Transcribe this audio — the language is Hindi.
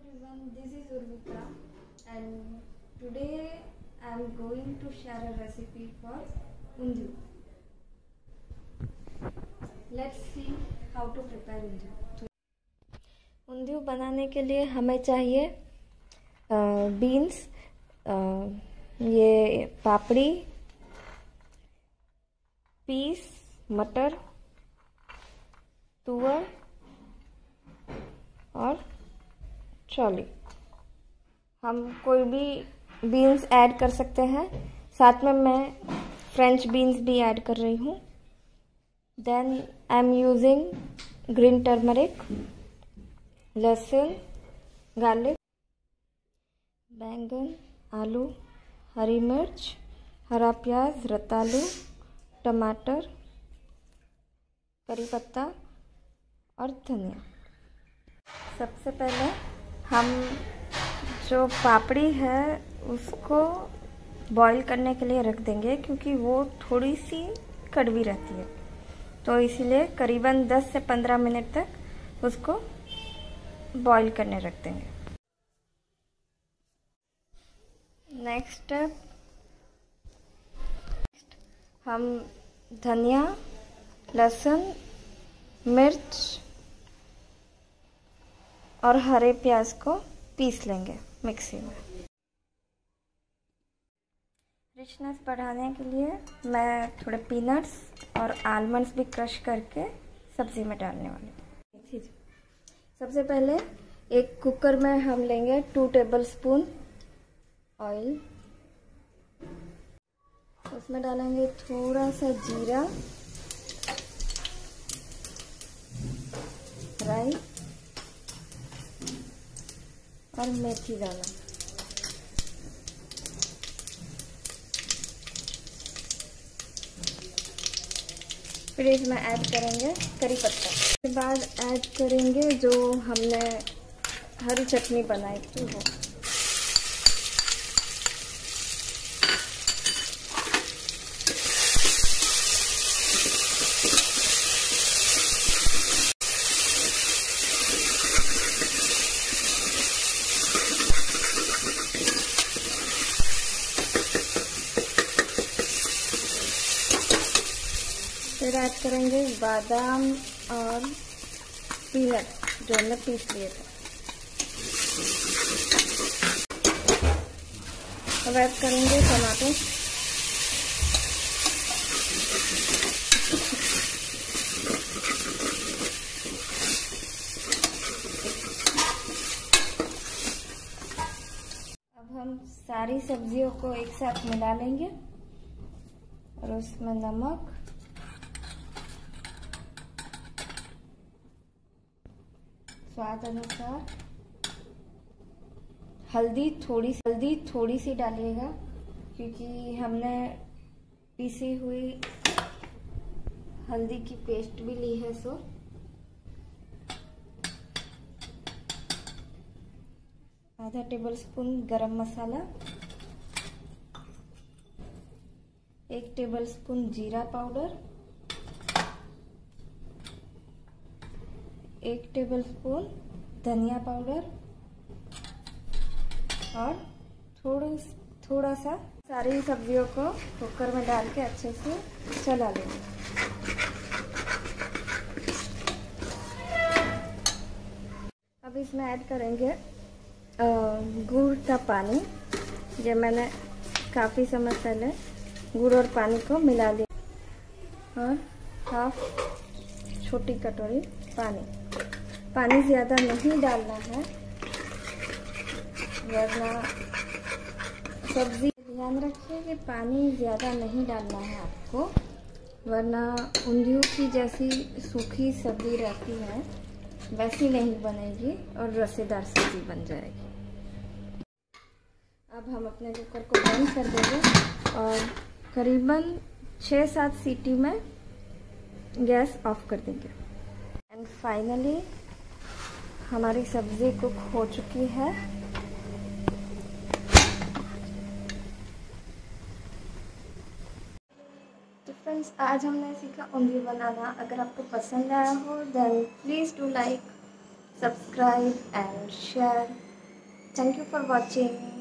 everyone, this is Urmitra and today I am going to share a recipe for undu. Let's see how to prepare undu. Undhiyu बनाने के लिए हमें चाहिए बीन्स ये पापड़ी पीस मटर तुअर और चौली हम कोई भी बीन्स ऐड कर सकते हैं। साथ में मैं फ्रेंच बीन्स भी ऐड कर रही हूँ। Then I am using green turmeric लहसुन गार्लिक बैंगन, आलू, हरी मिर्च, हरा प्याज, रतालू, टमाटर, करी पत्ता और धनिया। सबसे पहले हम जो पापड़ी है, उसको बॉईल करने के लिए रख देंगे, क्योंकि वो थोड़ी सी कड़वी रहती है। तो इसीलिए करीबन 10 से 15 मिनट तक उसको बॉईल करने रख देंगे। नेक्स्ट हम धनिया, लहसुन, मिर्च और हरे प्याज को पीस लेंगे मिक्सी में। रिचनेस बढ़ाने के लिए मैं थोड़े पीनट्स और आलमंड्स भी क्रश करके सब्ज़ी में डालने वाली हूँ। सबसे पहले एक कुकर में हम लेंगे टू टेबल स्पून ऑयल उसमें डालेंगे थोड़ा सा जीरा राई और मेथी दाना फिर इसमें ऐड करेंगे करी पत्ता। उसके बाद ऐड करेंगे जो हमने हरी चटनी बनाई थी वो फिर ऐड करेंगे बादाम और पीनट, जो हमने पीस लिए थे। अब ऐड करेंगे टमाटर। अब हम सारी सब्जियों को एक साथ मिला लेंगे और उसमें नमक स्वाद अनुसार हल्दी थोड़ी सी हल्दी थोड़ी सी डालिएगा, क्योंकि हमने पीसी हुई हल्दी की पेस्ट भी ली है सो। आधा टेबल स्पून गरम मसाला, एक टेबल स्पून जीरा पाउडर एक टेबल स्पून धनिया पाउडर और थोड़ा थोड़ा सा सारी सब्जियों को कुकर में डाल के अच्छे से चला लेंगे। अब इसमें ऐड करेंगे गुड़ का पानी। जो मैंने काफ़ी समय पहले गुड़ और पानी को मिला लिया। और हाफ़ छोटी कटोरी। पानी। पानी ज़्यादा नहीं डालना है, वरना सब्ज़ी ध्यान रखिए कि पानी ज़्यादा नहीं डालना है आपको, वरना उंधियों की जैसी सूखी सब्ज़ी रहती है, वैसी नहीं बनेगी और रसेदार सब्ज़ी बन जाएगी। अब हम अपने कुकर को बंद कर देंगे और करीबन छः सात सीटी में गैस ऑफ़ कर देंगे। एंड फाइनली हमारी सब्ज़ी कुक हो चुकी है। तो आज हमने सीखा उंगली बनाना। अगर आपको पसंद आया हो then please do like subscribe and share thank you for watching